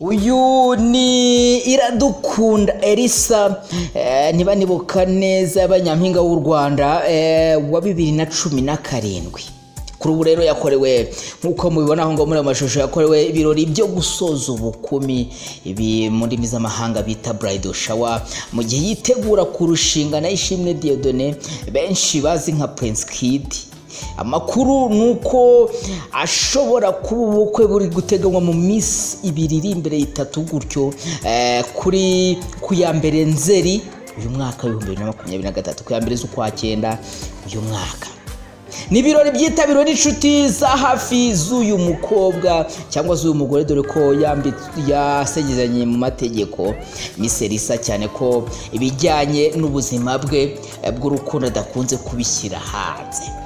uyu ni iradukunda elisa. Eh, niba nibuka neza y'abanyampinga w'u rwanda eh, wa bibiri na cumi na karindwi. Kuri ubu rero yakorewe nk'uko mubibona aho ngaho muri ayo mashusho yakorewe ibirori byo gusoza ubukumi. Ibi mu ndimi z'amahanga bita bridal shower. Mu gihe yitegura kurushinga na ishimwe diodone benshi bazi nka prince kid. Amakuru ni uko ashobora kuba ubukwe buri guteganywa mu minsi ibiri iri imbere itatu gutyo eh, kuri ku ya mbere nzeri uyu mwaka w'ibihumbi bibiri na makumyabiri na gatatu ku ya mbere z'ukwa cyenda uyu mwaka. Ni ibirori byitabiriwe n'inshuti za hafi z'uyu mukobwa cyangwa z'uyu mugore dore ko yasegezanye mu mategeko. Miserisa cyane ko ibijyanye n'ubuzima bwe eh, bw'urukundo adakunze kubishyira hanze.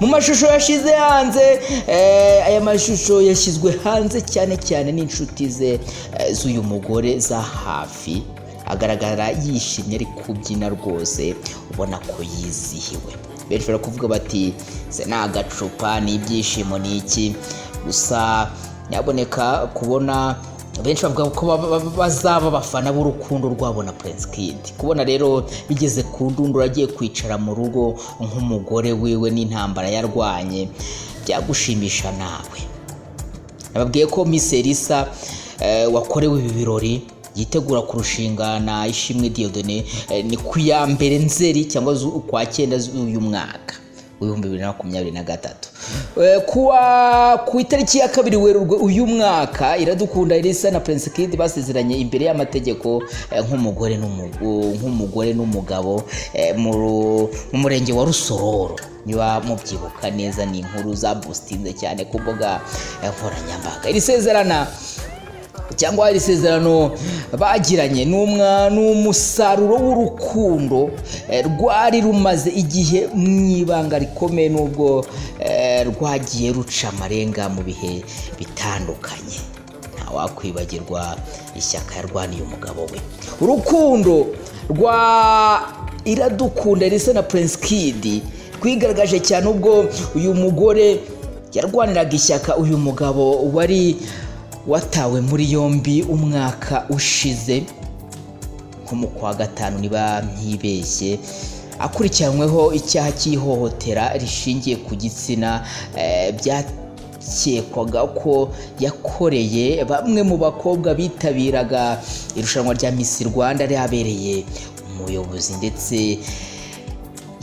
Mu mashusho yashyize hanze eh, aya mashusho yashyizwe hanze cyane cyane n'inshuti ze. Eh, z'uyu mugore za hafi agaragara yishimye ari kubyina rwose ubona ko yizihiwe. Benshi bashobora kuvuga bati se ni agacupa ni ibyishimo ni iki? Gusa nyaboneka kubona benshi bavuga ko ba- ba- bazaba abafana b'urukundo rwabo na Prince Kid. Kubona rero bigeze ku ndunduro agiye kwicara mu rugo nk'umugore wiwe n'intambara yarwanye byagushimisha nawe. Nababwiye ko Elisa eh, wakorewe ibi birori yitegura kurushinga na ishimwe Diodone eh, ni ku ya mbere nzeri cyangwa ukwa cyenda z'uyu mwaka. W'ibihumbi bibiri na makumyabiri na gatatu. Eh, kuwa ku itariki ya kabiri werurwe uyu mwaka iradukunda Elisa na Prince Kid basezeranye imbere y'amategeko eh, nk'umugore nk'umugore n'umugabo eh, mu murenge wa Rusororo. Niba mubyibuka neza ni inkuru za bustinze cyane ku mbuga nkoranyambaga. Iri sezerana cyangwa iri sezerano bagiranye. Ni umusaruro w'urukundo eh, rwari rumaze igihe mu ibanga rikomeye n'ubwo eh, rwagiye ruca amarenga mu bihe bitandukanye. Ntawakwibagirwa ishyaka yarwaniye umugabo we. Urukundo rwa iradukunda risa na prince kid rwigaragaje cyane ubwo uyu mugore yarwaniraga ishyaka uyu mugabo wari watawe muri yombi umwaka ushize nko mu kwa gatanu niba ntibeshye akurikiranyweho icyaha cy'ihohotera rishingiye ku gitsina eh, byakekwaga ko yakoreye bamwe mu bakobwa bitabiraga irushanwa rya Miss Rwanda ryabereye umuyobozi ndetse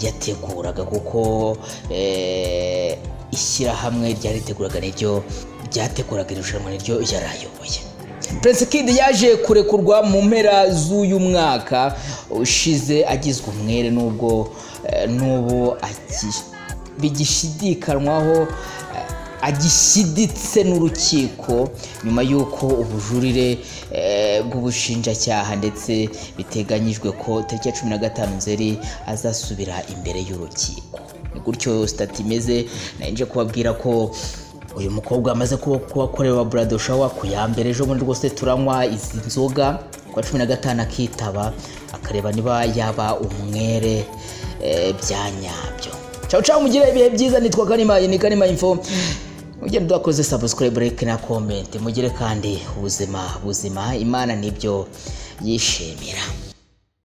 yateguraga kuko eh, ishyirahamwe ryariteguraga niryo ryateguraga irushanwa niryo yarayoboye. Prince Kid yaje kurekurwa mu mpera z'uyu mwaka ushize agizwe umwere n'ubwo eh, n'ubu bigishidikanywaho eh, agishiditse n'urukiko nyuma y'uko ubujurire eh, bw'ubushinjacyaha ndetse biteganyijwe ko tariki ya cumi na gatanu nzeri azasubira imbere y'urukiko. Ni gutyo sitati imeze nje kubabwira ko uyu mukobwa amaze kuba akorera burado shawa ku ya mbere ejo bundi rwose turanywa izi nzoga ku wa cumi na gatanu akitaba akareba niba yaba umwere eh, bya nyabyo. Cawu cawu mugire ibihe byiza nitwa kanima iyi ni kanima info. Mugende dukoze subscribe like na comment. Mugire kandi ubuzima buzima imana ni byo yishimira.